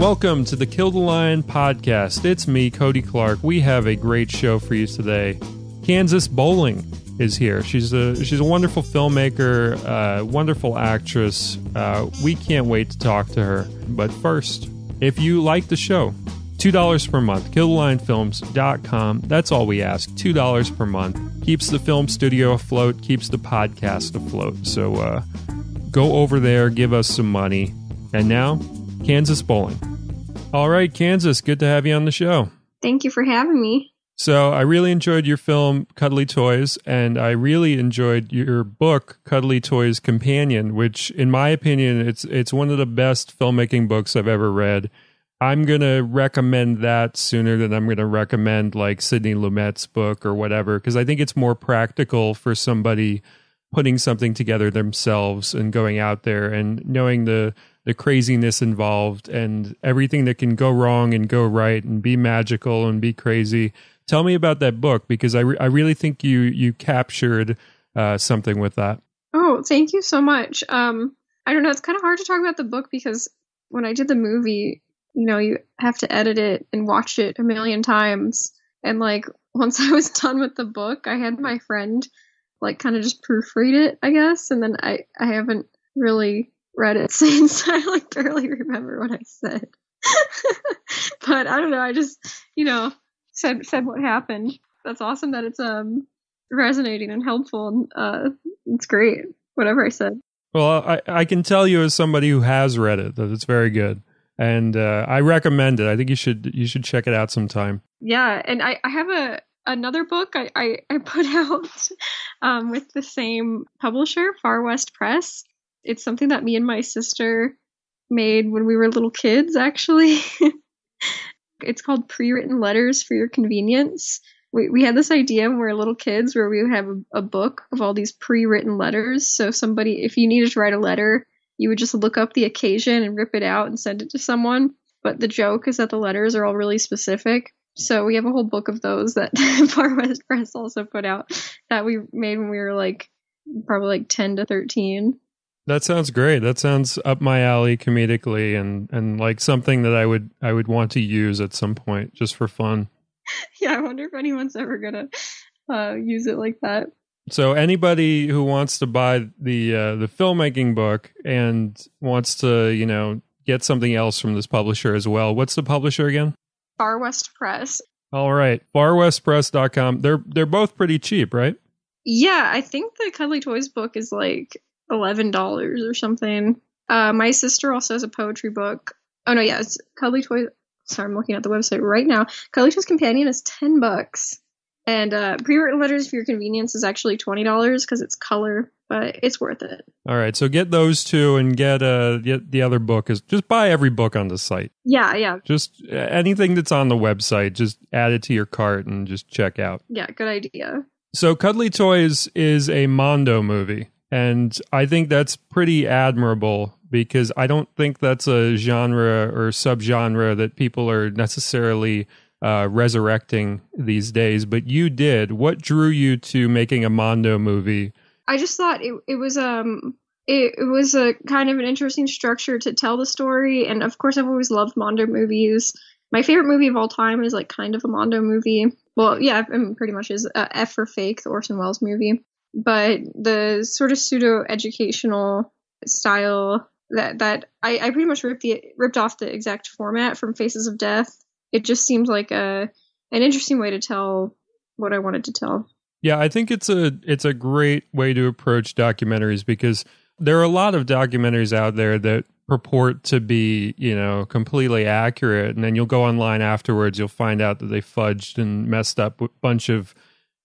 Welcome to the Kill the Lion podcast. It's me, Cody Clarke. We have a great show for you today. Kansas Bowling is here. She's a she's a wonderful filmmaker, uh, wonderful actress. Uh, we can't wait to talk to her. But first, if you like the show, two dollars per month. KillTheLionFilms.com. That's all we ask. Two dollars per month keeps the film studio afloat, keeps the podcast afloat. So uh, go over there, give us some money. And now, Kansas Bowling. All right, Kansas, good to have you on the show. Thank you for having me. So, I really enjoyed your film Cuddly Toys, and I really enjoyed your book Cuddly Toys Companion, which, in my opinion, it's it's one of the best filmmaking books I've ever read. I'm gonna recommend that sooner than I'm gonna recommend like Sidney Lumet's book or whatever, because I think it's more practical for somebody putting something together themselves and going out there and knowing the the craziness involved and everything that can go wrong and go right and be magical and be crazy. Tell me about that book because I, re- I really think you you captured uh, something with that. Oh, thank you so much. Um, I don't know. It's kind of hard to talk about the book because when I did the movie, you know, you have to edit it and watch it a million times. And like once I was done with the book, I had my friend like kind of just proofread it, I guess, and then I I haven't really read it since. I like barely remember what I said. but I don't know, I just, you know, said said what happened. That's awesome that it's um resonating and helpful and uh it's great. Whatever I said. Well, I I can tell you as somebody who has read it that it's very good. And uh, I recommend it. I think you should you should check it out sometime. Yeah, and I, I have a another book I, I, I put out um, with the same publisher, Far West Press. It's something that me and my sister made when we were little kids, actually. it's called Pre Written Letters for Your Convenience. We, we had this idea when we were little kids where we would have a, a book of all these pre written letters. So, somebody, if you needed to write a letter, you would just look up the occasion and rip it out and send it to someone. But the joke is that the letters are all really specific. So we have a whole book of those that Far West Press also put out that we made when we were like probably like 10 to 13. That sounds great. That sounds up my alley comedically and and like something that I would I would want to use at some point just for fun. Yeah, I wonder if anyone's ever going to uh, use it like that. So anybody who wants to buy the uh, the filmmaking book and wants to, you know, get something else from this publisher as well. What's the publisher again? Far West Press. All right. FarWestPress.com. They're they're both pretty cheap, right? Yeah, I think the Cuddly Toys book is like eleven dollars or something. Uh, my sister also has a poetry book. Oh no, yeah, it's Cuddly Toys. Sorry, I'm looking at the website right now. Cuddly Toys Companion is ten bucks, and uh, pre-written letters for your convenience is actually twenty dollars because it's color but it's worth it. All right, so get those two and get uh get the other book is just buy every book on the site. Yeah, yeah. Just anything that's on the website, just add it to your cart and just check out. Yeah, good idea. So Cuddly Toys is a Mondo movie, and I think that's pretty admirable because I don't think that's a genre or subgenre that people are necessarily uh, resurrecting these days. But you did. What drew you to making a Mondo movie? I just thought it it was um it, it was a kind of an interesting structure to tell the story, and of course I've always loved Mondo movies. My favorite movie of all time is like kind of a Mondo movie. Well, yeah, I mean, pretty much is uh, F for Fake, the Orson Welles movie. But the sort of pseudo educational style that that I, I pretty much ripped the ripped off the exact format from Faces of Death. It just seemed like a an interesting way to tell what I wanted to tell. Yeah, I think it's a it's a great way to approach documentaries because there are a lot of documentaries out there that purport to be, you know, completely accurate and then you'll go online afterwards you'll find out that they fudged and messed up a bunch of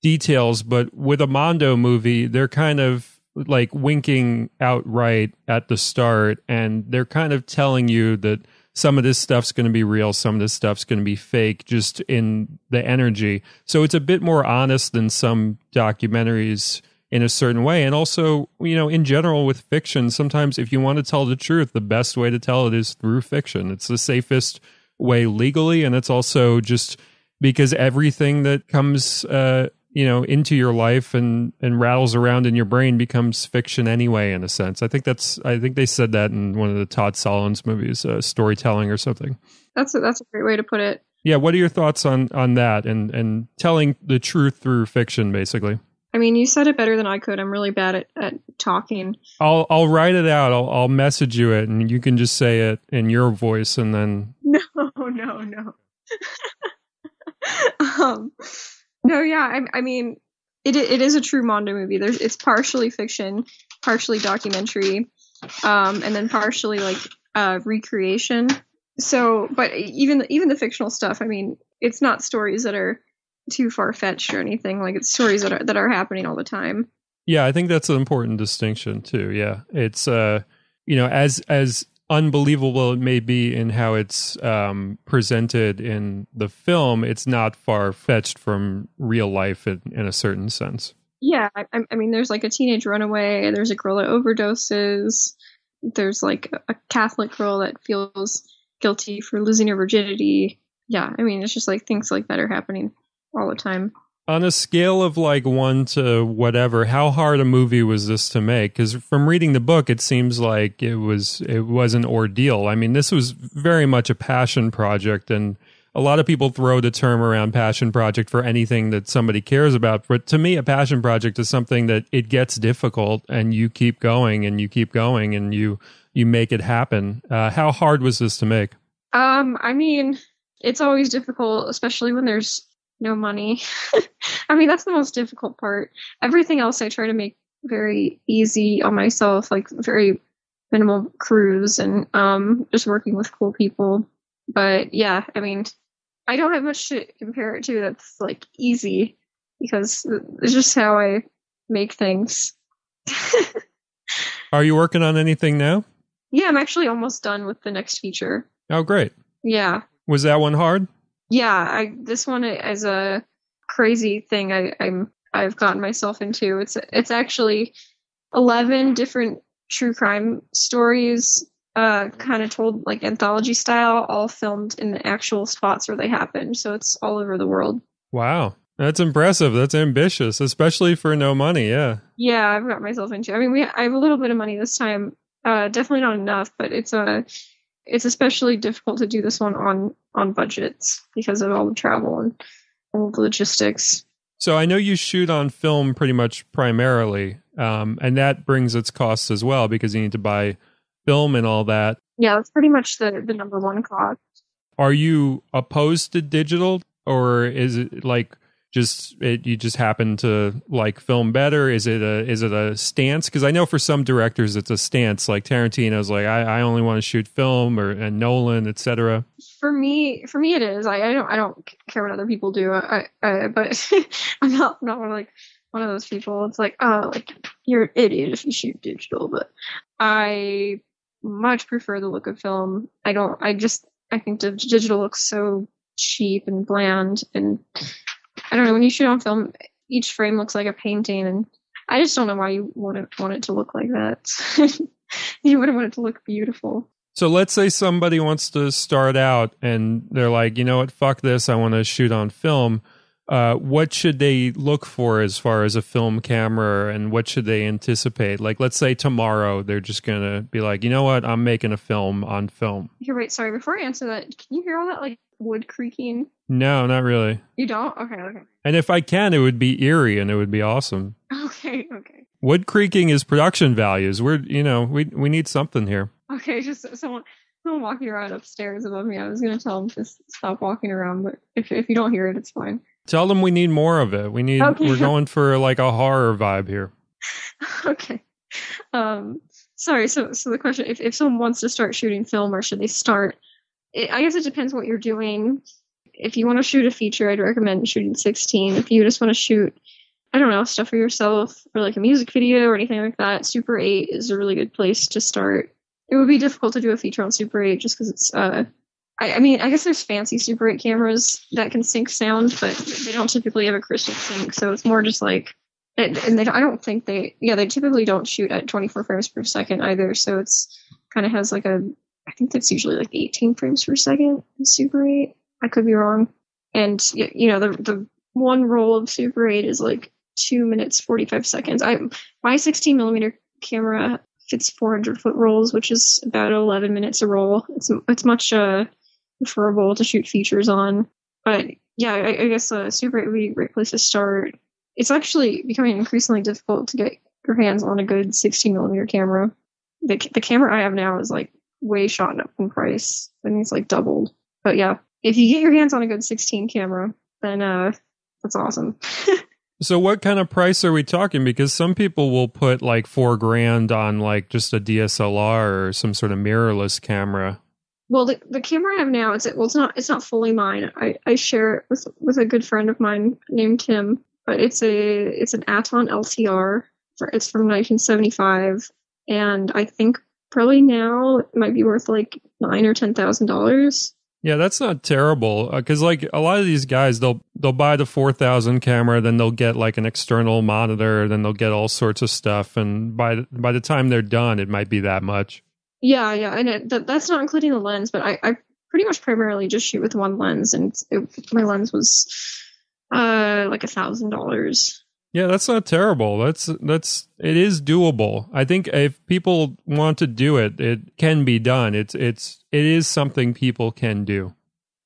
details, but with a Mondo movie, they're kind of like winking outright at the start and they're kind of telling you that some of this stuff's going to be real, some of this stuff's going to be fake, just in the energy. So it's a bit more honest than some documentaries in a certain way. And also, you know, in general with fiction, sometimes if you want to tell the truth, the best way to tell it is through fiction. It's the safest way legally, and it's also just because everything that comes uh, you know into your life and and rattles around in your brain becomes fiction anyway in a sense i think that's i think they said that in one of the todd solondz movies uh, storytelling or something that's a, that's a great way to put it yeah what are your thoughts on on that and and telling the truth through fiction basically I mean, you said it better than I could. I'm really bad at, at talking. I'll I'll write it out. I'll I'll message you it, and you can just say it in your voice, and then. No, no, no. um, no, yeah. I, I mean, it it is a true Mondo movie. There's it's partially fiction, partially documentary, um, and then partially like uh, recreation. So, but even even the fictional stuff. I mean, it's not stories that are too far fetched or anything. Like it's stories that are that are happening all the time. Yeah, I think that's an important distinction too. Yeah, it's uh, you know, as as unbelievable it may be in how it's um, presented in the film, it's not far fetched from real life in, in a certain sense. Yeah, I, I mean, there's like a teenage runaway. There's a girl that overdoses. There's like a Catholic girl that feels guilty for losing her virginity. Yeah, I mean, it's just like things like that are happening all the time. On a scale of like one to whatever, how hard a movie was this to make? Because from reading the book, it seems like it was it was an ordeal. I mean, this was very much a passion project, and a lot of people throw the term around passion project for anything that somebody cares about. But to me, a passion project is something that it gets difficult, and you keep going and you keep going and you you make it happen. Uh, how hard was this to make? Um, I mean, it's always difficult, especially when there's no money. I mean, that's the most difficult part. Everything else I try to make very easy on myself, like very minimal crews and um, just working with cool people. But yeah, I mean, I don't have much to compare it to that's like easy because it's just how I make things. Are you working on anything now? Yeah, I'm actually almost done with the next feature. Oh, great. Yeah. Was that one hard? Yeah, I this one is a crazy thing I, I'm I've gotten myself into. It's it's actually eleven different true crime stories, uh, kind of told like anthology style, all filmed in the actual spots where they happened. So it's all over the world. Wow. That's impressive. That's ambitious, especially for no money. Yeah. Yeah, I've got myself into. I mean, we I have a little bit of money this time. Uh, definitely not enough, but it's a it's especially difficult to do this one on on budgets because of all the travel and all the logistics. So I know you shoot on film pretty much primarily, um, and that brings its costs as well because you need to buy film and all that. Yeah, that's pretty much the the number one cost. Are you opposed to digital, or is it like just it, you just happen to like film better? Is it a is it a stance? Because i know for some directors it's a stance. Like tarantino's like i, I only want to shoot film or and nolan etc for me for me it is. I, I don't i don't care what other people do. I, I but i'm not not like one of those people. It's like oh like you're an idiot if you shoot digital but i much prefer the look of film. I don't i just i think digital looks so cheap and bland and I don't know. When you shoot on film, each frame looks like a painting, and I just don't know why you wouldn't want it to look like that. you wouldn't want it to look beautiful. So let's say somebody wants to start out and they're like, you know what, fuck this, I want to shoot on film. Uh, what should they look for as far as a film camera and what should they anticipate? Like, let's say tomorrow they're just going to be like, you know what, I'm making a film on film. You're right. Sorry, before I answer that, can you hear all that like wood creaking? No, not really. You don't? Okay, okay. And if I can, it would be eerie and it would be awesome. Okay, okay. Wood creaking is production values. We're, you know, we we need something here. Okay, just someone someone walking around upstairs above me. I was gonna tell them to stop walking around, but if if you don't hear it, it's fine. Tell them we need more of it. We need. Okay. We're going for like a horror vibe here. okay. Um. Sorry. So so the question: if if someone wants to start shooting film, or should they start? It, I guess it depends what you're doing. If you want to shoot a feature, I'd recommend shooting 16. If you just want to shoot I don't know, stuff for yourself or like a music video or anything like that, Super 8 is a really good place to start. It would be difficult to do a feature on Super 8 just because it's, uh, I, I, mean, I guess there's fancy Super 8 cameras that can sync sound, but they don't typically have a crystal sync, so it's more just like, and, and they, I don't think they, yeah, they typically don't shoot at 24 frames per second either, so it's kind of has like a, I think that's usually like 18 frames per second in Super 8. I could be wrong. And, you know, the, the one roll of Super 8 is like two minutes 45 seconds. I my 16 millimeter camera fits 400 foot rolls, which is about 11 minutes a roll. It's it's much uh, preferable to shoot features on. But yeah, I, I guess a Super 8 would be a great place to start. It's actually becoming increasingly difficult to get your hands on a good 16 millimeter camera. The the camera I have now is like way shot up in price. I think it's like doubled. But yeah, if you get your hands on a good 16 camera, then uh, that's awesome. so what kind of price are we talking? Because some people will put like four grand on like just a DSLR or some sort of mirrorless camera. Well, the, the camera I have now, it's it well, it's not it's not fully mine. I, I share it with with a good friend of mine named Tim, but it's a it's an Aaton LTR. For, it's from 1975, and I think probably now it might be worth like nine or ten thousand dollars. Yeah, that's not terrible because uh, like a lot of these guys, they'll they'll buy the four thousand camera, then they'll get like an external monitor, then they'll get all sorts of stuff, and by by the time they're done, it might be that much. Yeah, yeah, and it, that, that's not including the lens, but I, I pretty much primarily just shoot with one lens, and it, my lens was uh like a thousand dollars. Yeah, that's not terrible. That's that's it is doable. I think if people want to do it, it can be done. It's it's it is something people can do.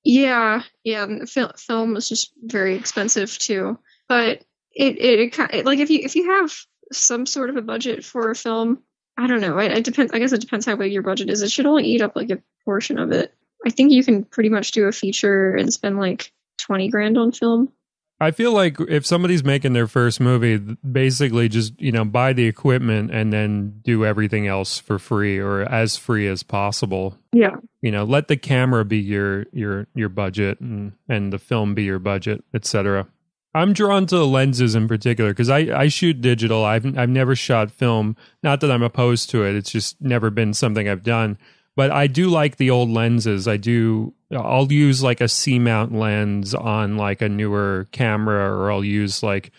Yeah, yeah. Fil- film is just very expensive too, but it, it it, like if you if you have some sort of a budget for a film, I don't know. It, it depends. I guess it depends how big your budget is. It should only eat up like a portion of it. I think you can pretty much do a feature and spend like twenty grand on film. I feel like if somebody's making their first movie, basically just you know buy the equipment and then do everything else for free or as free as possible. Yeah, you know, let the camera be your your your budget and and the film be your budget, etc. I'm drawn to lenses in particular because I, I shoot digital. I've I've never shot film. Not that I'm opposed to it. It's just never been something I've done. But I do like the old lenses. I do I'll use like a C mount lens on like a newer camera, or I'll use like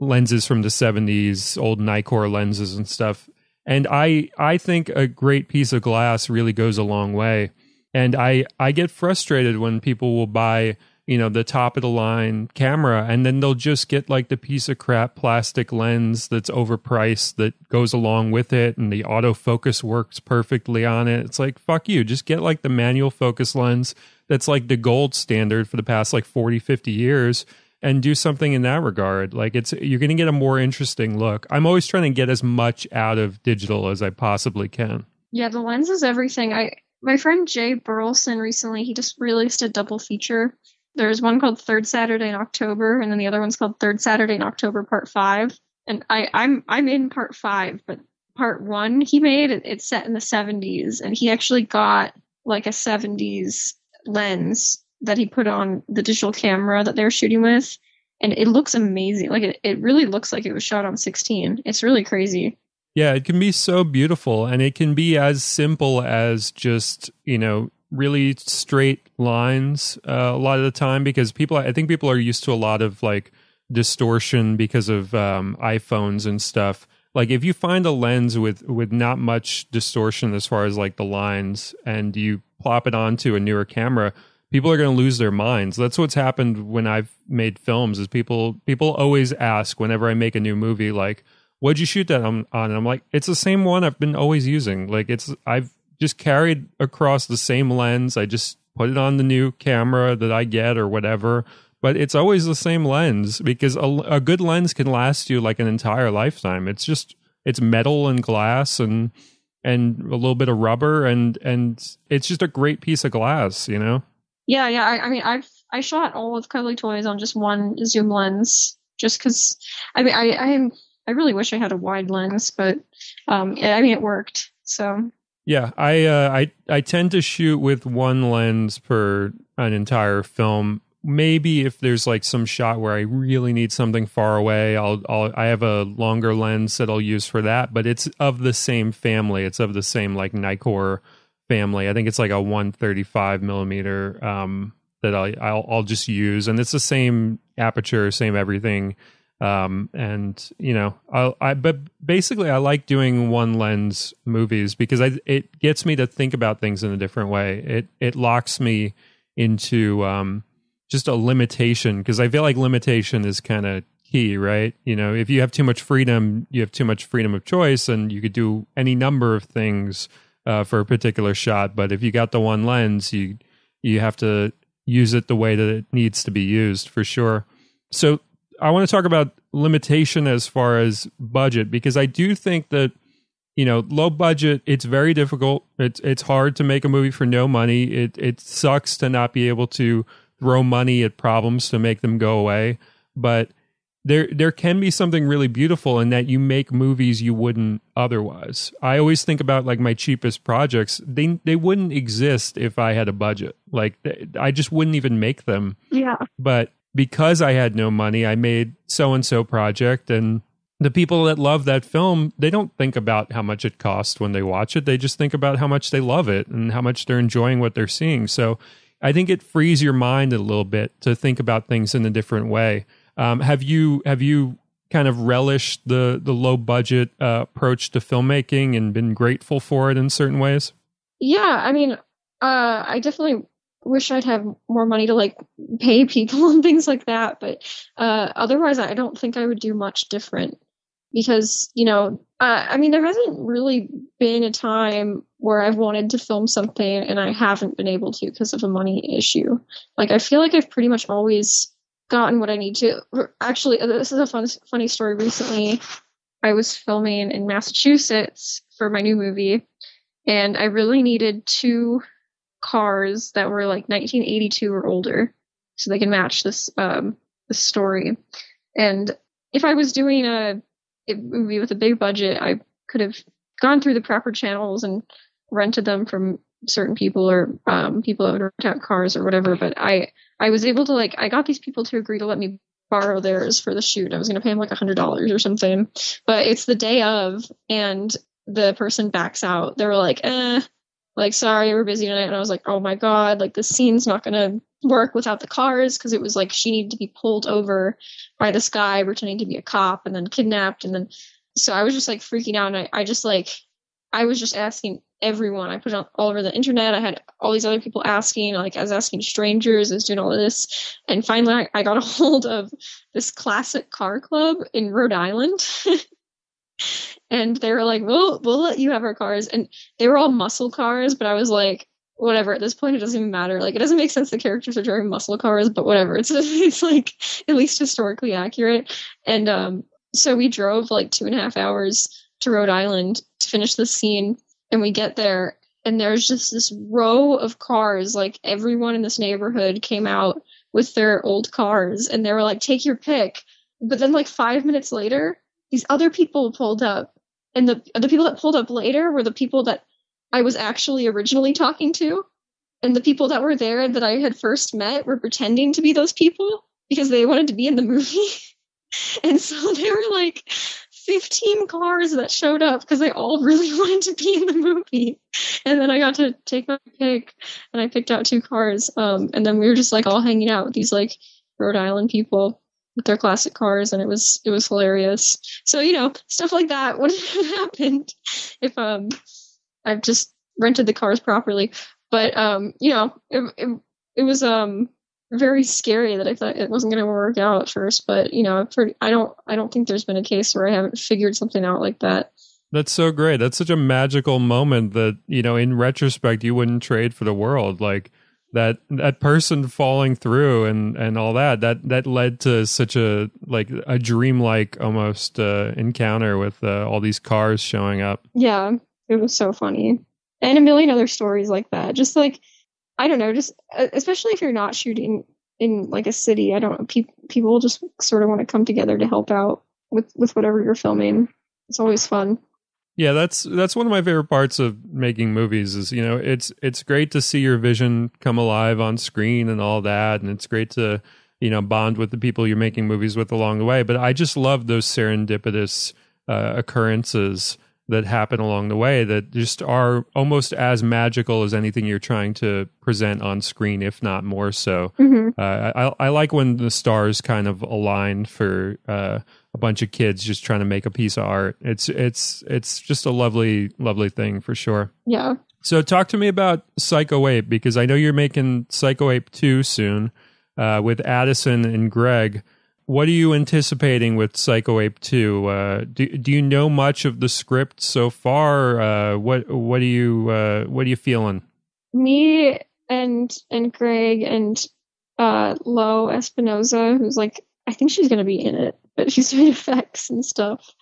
lenses from the 70s, old Nikkor lenses and stuff. And I I think a great piece of glass really goes a long way. And I I get frustrated when people will buy you know the top of the line camera and then they'll just get like the piece of crap plastic lens that's overpriced that goes along with it and the autofocus works perfectly on it. It's like fuck you. Just get like the manual focus lens that's like the gold standard for the past like 40 50 years and do something in that regard. Like it's you're going to get a more interesting look. I'm always trying to get as much out of digital as i possibly can. Yeah the lens is everything. I my friend jay burleson recently he just released a double feature there's one called third saturday in october and then the other one's called third saturday in october part five. And i i'm i'm in part five but part one he made it, it's set in the 70s and he actually got like a 70s lens that he put on the digital camera that they're shooting with and it looks amazing. Like it, it really looks like it was shot on 16 it's really crazy. Yeah it can be so beautiful and it can be as simple as just you know really straight lines uh, a lot of the time because people i think people are used to a lot of like distortion because of um, iphones and stuff. Like if you find a lens with with not much distortion as far as like the lines and you plop it onto a newer camera people are going to lose their minds. That's what's happened when i've made films is people people always ask whenever i make a new movie like what'd you shoot that on, and i'm like it's the same one i've been always using. Like it's i've just carried across the same lens i just put it on the new camera that i get or whatever but it's always the same lens because a, a, good lens can last you like an entire lifetime. It's just it's metal and glass and and a little bit of rubber and and it's just a great piece of glass, you know. Yeah, yeah. I, I mean, I've I shot all of Cuddly Toys on just one zoom lens, just because. I mean, I I I really wish I had a wide lens, but um, I mean, it worked. So yeah, I uh, I I tend to shoot with one lens per an entire film maybe if there's like some shot where I really need something far away, I'll, I'll I have a longer lens that I'll use for that. But it's of the same family. It's of the same like Nikkor family. I think it's like a 135 millimeter um, that I I'll, I'll just use, and it's the same aperture, same everything. Um, and you know, I, I but basically I like doing one lens movies because I it gets me to think about things in a different way. It it locks me into um just a limitation because I feel like limitation is kind of key, right? You know, if you have too much freedom, you have too much freedom of choice, and you could do any number of things uh, for a particular shot. But if you got the one lens, you you have to use it the way that it needs to be used for sure. So I want to talk about limitation as far as budget because I do think that you know low budget it's very difficult it's it's hard to make a movie for no money it it sucks to not be able to throw money at problems to make them go away but there there can be something really beautiful in that you make movies you wouldn't otherwise. I always think about like my cheapest projects. They they wouldn't exist if I had a budget. Like I just wouldn't even make them. Yeah. But because I had no money, I made so and so project and the people that love that film, they don't think about how much it cost when they watch it. They just think about how much they love it and how much they're enjoying what they're seeing. So I think it frees your mind a little bit to think about things in a different way. Um, have you have you kind of relished the the low budget uh, approach to filmmaking and been grateful for it in certain ways? Yeah, I mean, uh, I definitely wish I'd have more money to like pay people and things like that, but uh, otherwise, I don't think I would do much different because you know, uh, I mean, there hasn't really been a time where I've wanted to film something and I haven't been able to because of a money issue. Like, I feel like I've pretty much always gotten what I need to. Actually, uh, this is a fun, funny story. Recently, I was filming in Massachusetts for my new movie, and I really needed two cars that were like 1982 or older, so they can match this um this story. And if I was doing a, a movie with a big budget, I could have gone through the proper channels and rented them from certain people or um, people that would rent out cars or whatever. But I I was able to like I got these people to agree to let me borrow theirs for the shoot. I was going to pay them like a hundred dollars or something, but it's the day of, and the person backs out. They're like, eh, like sorry, we're busy tonight, and I was like, oh my god, like the scene's not going to work without the cars because it was like she needed to be pulled over by this guy pretending to be a cop and then kidnapped and then so I was just like freaking out and I, I just like I was just asking everyone. I put it all over the internet. I had all these other people asking, like I was asking strangers, I was doing all of this. And finally I, I got a hold of this classic car club in Rhode Island. and they were like, We'll we'll let you have our cars. And they were all muscle cars, but I was like, whatever. At this point it doesn't even matter. Like it doesn't make sense the characters are driving muscle cars, but whatever. It's it's like at least historically accurate. And um so we drove like two and a half hours to Rhode Island to finish the scene and we get there and there's just this row of cars like everyone in this neighborhood came out with their old cars and they were like take your pick but then like 5 minutes later these other people pulled up and the the people that pulled up later were the people that I was actually originally talking to and the people that were there that I had first met were pretending to be those people because they wanted to be in the movie and so there were like 15 cars that showed up because they all really wanted to be in the movie. And then I got to take my pick and I picked out two cars. Um, and then we were just like all hanging out with these like Rhode Island people with their classic cars and it was it was hilarious. So, you know, stuff like that would have happened if um I've just rented the cars properly. But um, you know, it, it, it was um very scary that I thought it wasn't going to work out at first. But you know, pretty, I don't I don't think there's been a case where I haven't figured something out like that. That's so great. That's such a magical moment that you know, in retrospect, you wouldn't trade for the world. Like that that person falling through and and all that that that led to such a like a dreamlike almost uh, encounter with uh, all these cars showing up. Yeah, it was so funny, and a million other stories like that. Just like I don't know, just uh, especially if you're not shooting in like a city, I don't know, pe- people just sort of want to come together to help out with with whatever you're filming. It's always fun. Yeah, that's that's one of my favorite parts of making movies is, you know, it's it's great to see your vision come alive on screen and all that and it's great to, you know, bond with the people you're making movies with along the way, but I just love those serendipitous uh, occurrences that happen along the way that just are almost as magical as anything you're trying to present on screen, if not more so. Mm-hmm. Uh, I, I, like when the stars kind of align for uh, a bunch of kids just trying to make a piece of art. It's it's it's just a lovely lovely thing for sure. Yeah. So talk to me about Psycho Ape because I know you're making Psycho Ape two soon. uh, with Addison and Greg. What are you anticipating with Psycho Ape 2? Uh, do, do you know much of the script so far? Uh, what what are you uh, what are you feeling? Me and and Greg and uh, Lo Espinosa, who's like I think she's gonna be in it, but she's doing effects and stuff.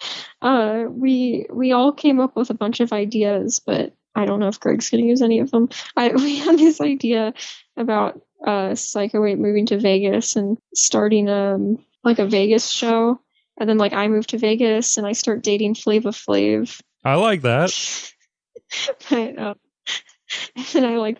Uh, we we all came up with a bunch of ideas, but I don't know if Greg's gonna use any of them. I we had this idea about uh, Psycho Ape moving to Vegas and starting um like a Vegas show, and then like I move to Vegas and I start dating Flava Flav. I like that. but, um, and then I like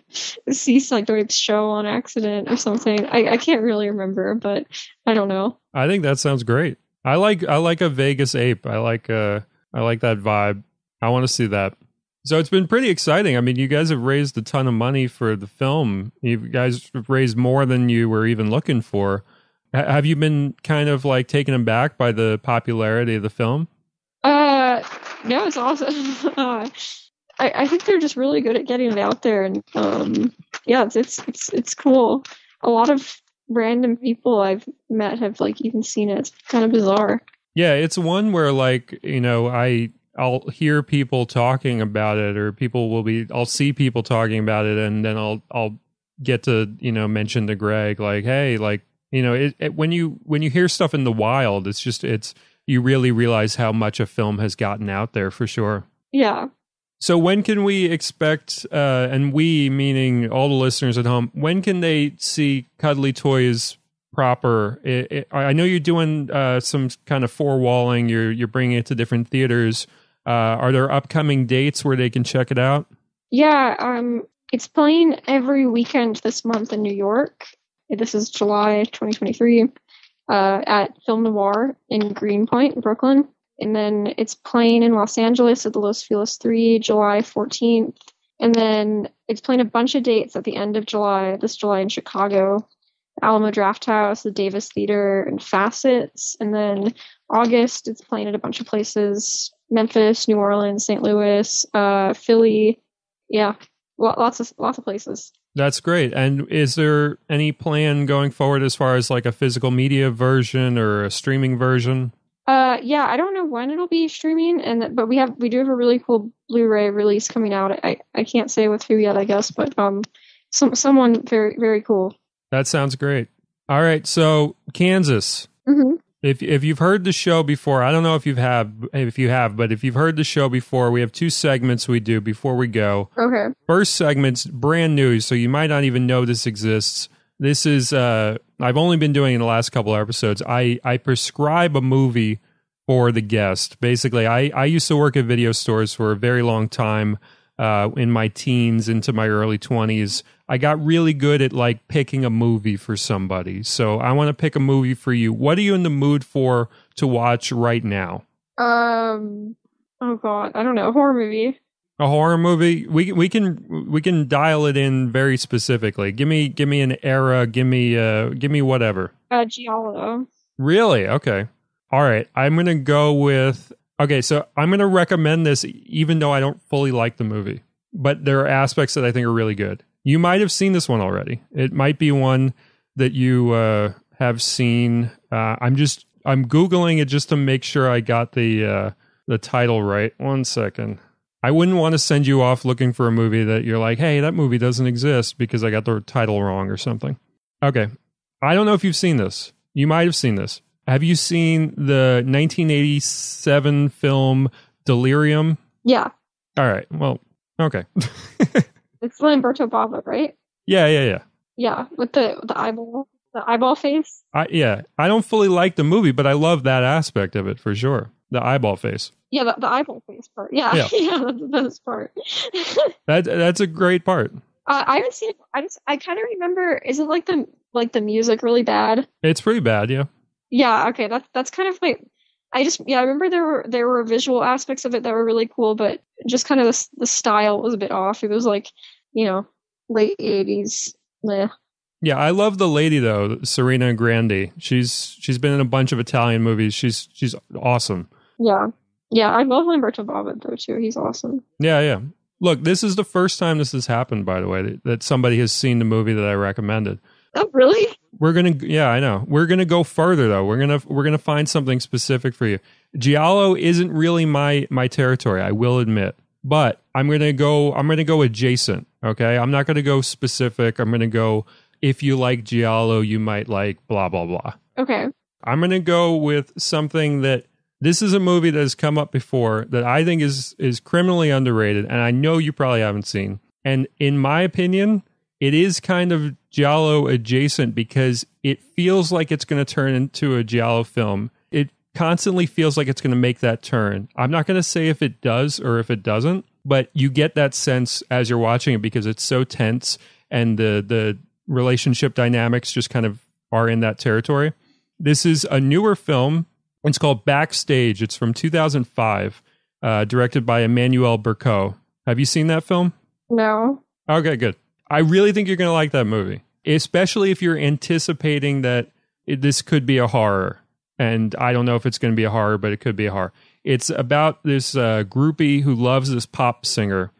see Psycho Ape's show on accident or something. I, I can't really remember, but I don't know. I think that sounds great. I like I like a Vegas ape. I like uh I like that vibe. I want to see that. So it's been pretty exciting. I mean, you guys have raised a ton of money for the film. You guys have raised more than you were even looking for. H- have you been kind of like taken aback by the popularity of the film? Uh, no, it's awesome. uh, I, I think they're just really good at getting it out there, and um, yeah, it's it's it's, it's cool. A lot of random people I've met have like even seen it. It's kind of bizarre. Yeah, it's one where like, you know, I I'll hear people talking about it or people will be I'll see people talking about it and then I'll I'll get to, you know, mention to Greg like, "Hey, like, you know, it, it, when you when you hear stuff in the wild, it's just it's you really realize how much a film has gotten out there for sure. Yeah. So when can we expect, uh, and we meaning all the listeners at home, when can they see Cuddly Toys proper? It, it, I know you're doing uh, some kind of four-walling. You're you're bringing it to different theaters. Uh, are there upcoming dates where they can check it out? Yeah, um, it's playing every weekend this month in New York. This is July 2023 uh, at Film Noir in Greenpoint, Brooklyn. And then it's playing in Los Angeles at the Los Feliz 3, July 14th. And then it's playing a bunch of dates at the end of July, this July in Chicago, Alamo Drafthouse, the Davis Theater, and Facets. And then August, it's playing at a bunch of places Memphis, New Orleans, St. Louis, uh, Philly. Yeah, lots of lots of places. That's great. And is there any plan going forward as far as like a physical media version or a streaming version? Uh, yeah, I don't know when it'll be streaming, and but we have we do have a really cool Blu-ray release coming out. I I can't say with who yet, I guess, but um, some someone very very cool. That sounds great. All right, so Kansas. Mm-hmm. If if you've heard the show before, I don't know if you've have if you have, but if you've heard the show before, we have two segments we do before we go. Okay. First segment's brand new, so you might not even know this exists. This is uh I've only been doing in the last couple of episodes. I I prescribe a movie for the guest. Basically, I I used to work at video stores for a very long time uh in my teens into my early 20s. I got really good at like picking a movie for somebody. So I want to pick a movie for you. What are you in the mood for to watch right now? Um oh god, I don't know, a horror movie. A horror movie? We we can we can dial it in very specifically. Give me give me an era, give me uh give me whatever. Uh Giallo. Really? Okay. All right. I'm going to go with Okay, so I'm going to recommend this even though I don't fully like the movie. But there are aspects that I think are really good. You might have seen this one already. It might be one that you uh, have seen. Uh, I'm just I'm googling it just to make sure I got the uh, the title right. One second. I wouldn't want to send you off looking for a movie that you're like, hey, that movie doesn't exist because I got the title wrong or something. Okay. I don't know if you've seen this. You might have seen this. Have you seen the 1987 film Delirium? Yeah. All right. Well, okay. it's Lamberto Bava, right? Yeah, yeah, yeah. Yeah, with the the eyeball, the eyeball face. I yeah, I don't fully like the movie, but I love that aspect of it for sure. The eyeball face. Yeah, the, the eyeball face part. Yeah, Yeah. yeah, that's the best part. That that's a great part. Uh, I haven't seen it. I just I kind of remember. Isn't like the like the music really bad? It's pretty bad, yeah. Yeah. Okay. That's that's kind of like. I just yeah I remember there were there were visual aspects of it that were really cool, but just kind of the the style was a bit off. It was like you know late eighties. Meh. Yeah, I love the lady though, Serena Grandi. She's she's been in a bunch of Italian movies. She's she's awesome. Yeah. Yeah. I love Lamberto Bava though too. He's awesome. Yeah, yeah. Look, this is the first time this has happened, by the way, that, that somebody has seen the movie that I recommended. Oh, really? We're gonna, yeah, I know. We're gonna go further though. We're gonna we're gonna find something specific for you. Giallo isn't really my my territory. I will admit, but I'm gonna go. I'm gonna go adjacent. Okay, I'm not gonna go specific. I'm gonna go. If you like Giallo, you might like blah blah blah. Okay. I'm gonna go with something that this is a movie that has come up before that I think is is criminally underrated, and I know you probably haven't seen. And in my opinion, it is kind of Giallo adjacent because it feels like it's going to turn into a Giallo film. Constantly feels like it's going to make that turn. I'm not going to say if it does or if it doesn't, but you get that sense as you're watching it because it's so tense and the the relationship dynamics just kind of are in that territory. This is a newer film. It's called Backstage. It's from 2005, uh, directed by Emmanuelle Bercot. Have you seen that film? No. Okay, good. I really think you're going to like that movie, especially if you're anticipating that it, this could be a horror. And I don't know if it's going to be a horror, but it could be a horror. It's about this uh, groupie who loves this pop singer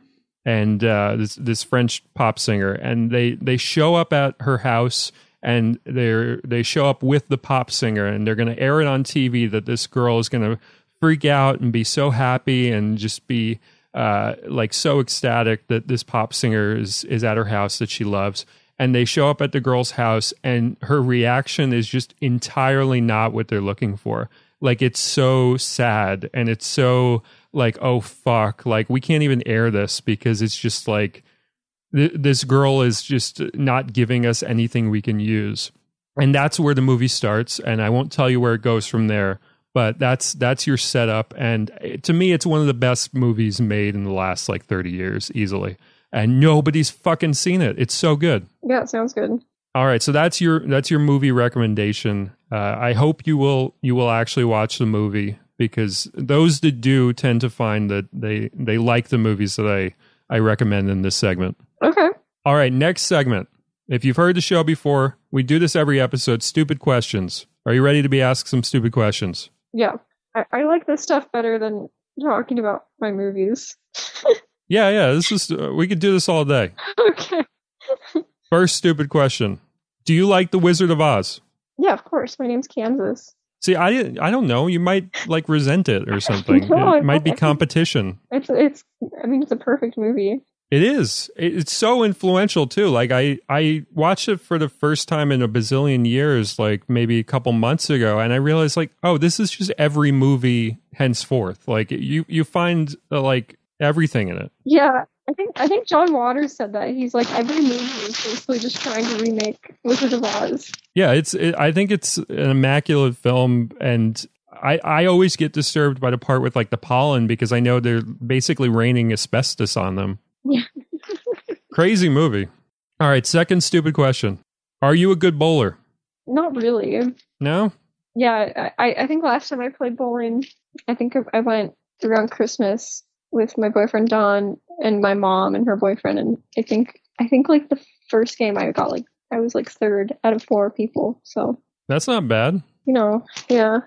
and uh, this this French pop singer, and they they show up at her house and they they show up with the pop singer, and they're going to air it on TV that this girl is going to freak out and be so happy and just be uh, like so ecstatic that this pop singer is is at her house that she loves and they show up at the girl's house and her reaction is just entirely not what they're looking for. Like it's so sad and it's so like oh fuck like we can't even air this because it's just like th- this girl is just not giving us anything we can use. And that's where the movie starts and i won't tell you where it goes from there but that's that's your setup and eh, to me it's one of the best movies made in the last like 30 years easily and nobody's fucking seen it it's so good Yeah, it sounds good. all right so that's your that's your movie recommendation uh, i hope you will you will actually watch the movie because those that do tend to find that they they like the movies that i i recommend in this segment Okay. all right next segment if you've heard the show before we do this every episode stupid questions are you ready to be asked some stupid questions Yeah. I, I like this stuff better than talking about my movies. Yeah, yeah. This is uh, we could do this all day. okay. First stupid question: Do you like The Wizard of Oz? Yeah, of course. My name's Kansas. See, I I don't know. You might like resent it or something. No, it might be competition. It's it's. I think it's a perfect movie. It is. It's so influential too. Like I I watched it for the first time in a bazillion years, like maybe a couple months ago, and I realized like, oh, this is just every movie henceforth. Like you you find uh, like everything in it. Yeah, I think I think John Waters said that. He's like every movie is basically just trying to remake Wizard of Oz. Yeah, it's. It, I think it's an immaculate film, and I I always get disturbed by the part with like the pollen because I know they're basically raining asbestos on them. Yeah. Crazy movie. All right, second stupid question: Are you a good bowler? Not really. No. Yeah, I, I think last time I played bowling, I think I went around Christmas with my boyfriend Don and my mom and her boyfriend, and I think I think like the first game I got like I was like third out of four people. So That's not bad. you know, yeah.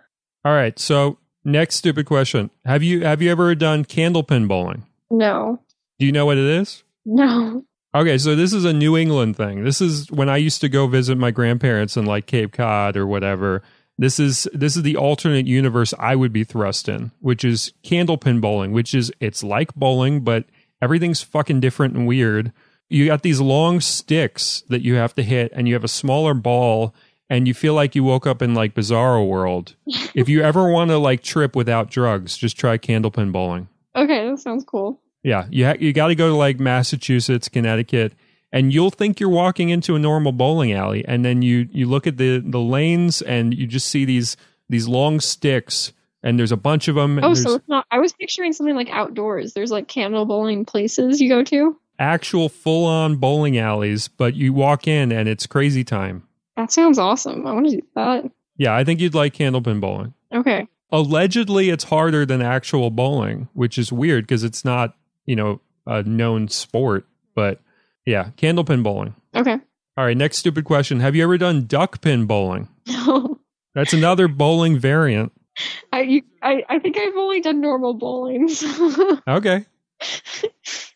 All right, so next stupid question: Have you have you ever done candlepin bowling? No, Do you know what it is? no. Okay, so this is a New England thing. This is when I used to go visit my grandparents in like Cape Cod or whatever. This is this is the alternate universe I would be thrust in, which is candlepin bowling, which is it's like bowling, but everything's fucking different and weird. You got these long sticks that you have to hit, and you have a smaller ball, and you feel like you woke up in like Bizarro World. if you ever want to like trip without drugs, just try candlepin bowling. Okay, that sounds cool. Yeah, you ha- you got to go to like Massachusetts, Connecticut, and you'll think you're walking into a normal bowling alley, and then you you look at the the lanes and you just see these these long sticks, and there's a bunch of them. And Oh, so it's not. I was picturing something like outdoors. There's like candle bowling places you go to. actual full on bowling alleys, but you walk in and it's crazy time. That sounds awesome. I want to do that. Yeah, I think you'd like candlepin bowling. Okay. Allegedly, it's harder than actual bowling, which is weird because it's not you know a known sport. But yeah, candlepin bowling. Okay. All right, next stupid question. Have you ever done duck pin bowling? No. That's another bowling variant. I, you, I I think I've only done normal bowling. so- Okay.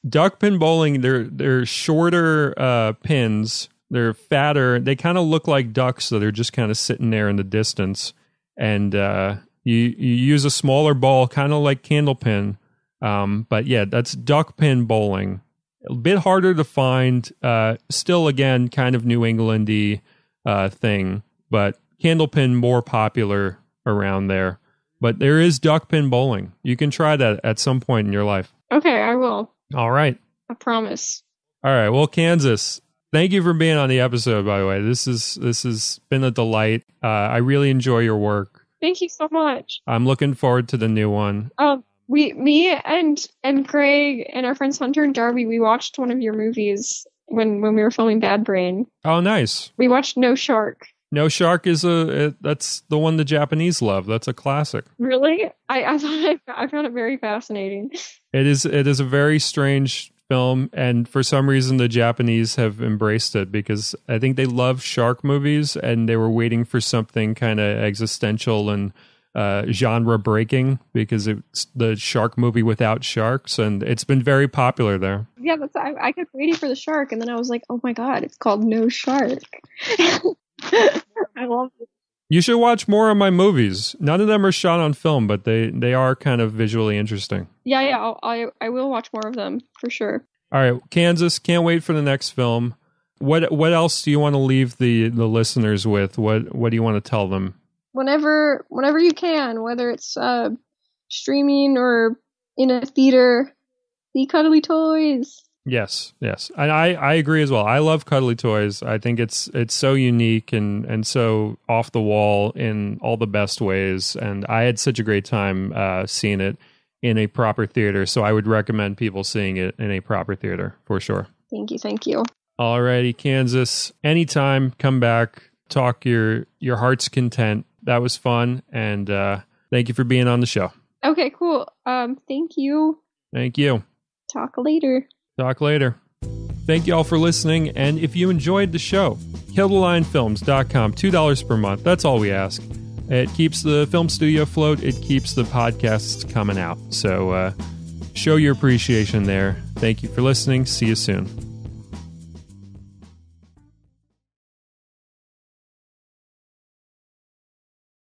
Duck pin bowling, they're they're shorter uh, pins They're fatter. They kind of look like ducks, so they're just kind of sitting there in the distance. And uh, you you use a smaller ball, kind of like candlepin. Um, but yeah, that's duck pin bowling. A bit harder to find. Uh, still, again, kind of New Englandy uh, thing, but candlepin more popular around there. But there is duck pin bowling. You can try that at some point in your life. Okay, I will. All right. I promise. All right. Well, Kansas, thank you for being on the episode. By the way, this is this has been a delight. Uh, I really enjoy your work. Thank you so much. I'm looking forward to the new one. Um, we, me, and and Craig and our friends Hunter and Darby, we watched one of your movies when when we were filming Bad Brain. Oh, nice. We watched No Shark. No Shark is a it, that's the one the Japanese love. That's a classic. Really, I I thought I, I found it very fascinating. It is it is a very strange film, and for some reason the Japanese have embraced it because I think they love shark movies, and they were waiting for something kind of existential and uh, genre breaking because it's the shark movie without sharks, and it's been very popular there. Yeah, that's I, I kept waiting for the shark, and then I was like, oh my god, it's called No Shark. I love it. You should watch more of my movies. None of them are shot on film, but they they are kind of visually interesting. Yeah, yeah, I'll, I I will watch more of them for sure. All right, Kansas, can't wait for the next film. What what else do you want to leave the the listeners with? What what do you want to tell them? Whenever whenever you can, whether it's uh, streaming or in a theater, see Cuddly Toys. Yes, yes, and I, I agree as well. I love cuddly toys. I think it's it's so unique and and so off the wall in all the best ways. And I had such a great time uh, seeing it in a proper theater. So I would recommend people seeing it in a proper theater for sure. Thank you, thank you. Alrighty, Kansas. Anytime, come back, talk your your heart's content. That was fun, and uh, thank you for being on the show. Okay, cool. Um, thank you. Thank you. Talk later. Talk later. Thank you all for listening, and if you enjoyed the show, killthelionfilms.com, $2 per month. That's all we ask. It keeps the film studio afloat, it keeps the podcasts coming out. So uh, show your appreciation there. Thank you for listening. See you soon.